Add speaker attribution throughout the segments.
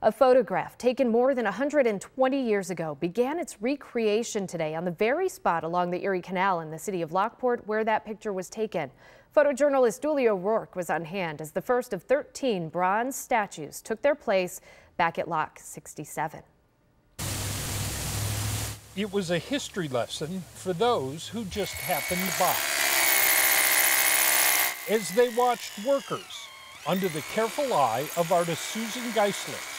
Speaker 1: A photograph taken more than 120 years ago began its recreation today on the very spot along the Erie Canal in the city of Lockport where that picture was taken. Photojournalist Dooley O'Rourke was on hand as the first of 13 bronze statues took their place back at Lock 67.
Speaker 2: It was a history lesson for those who just happened by. As they watched workers under the careful eye of artist Susan Geissler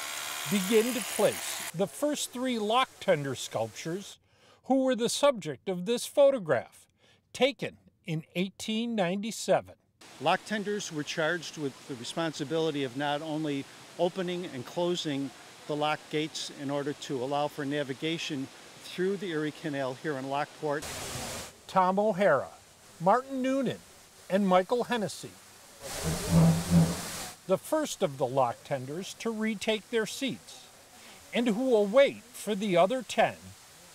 Speaker 2: begin to place the first three lock tender sculptures who were the subject of this photograph, taken in 1897.
Speaker 3: Lock tenders were charged with the responsibility of not only opening and closing the lock gates in order to allow for navigation through the Erie Canal here in Lockport.
Speaker 2: Tom O'Hara, Martin Noonan, and Michael Hennessy the first of the lock tenders to retake their seats, and who will wait for the other 10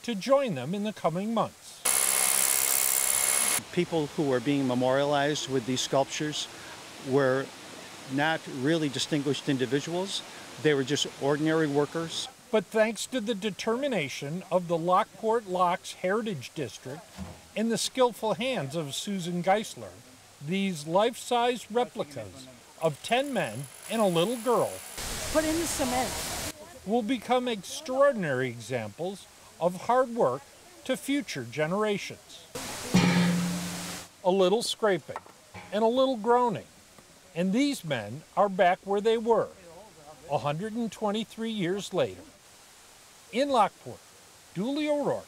Speaker 2: to join them in the coming months.
Speaker 3: People who are being memorialized with these sculptures were not really distinguished individuals. They were just ordinary workers.
Speaker 2: But thanks to the determination of the Lockport Locks Heritage District and the skillful hands of Susan Geissler, these life-size replicas of 10 men and a little girl
Speaker 4: put in the cement
Speaker 2: will become extraordinary examples of hard work to future generations. A little scraping and a little groaning, and these men are back where they were 123 years later. In Lockport, Dooley O'Rourke,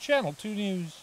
Speaker 2: Channel 2 News.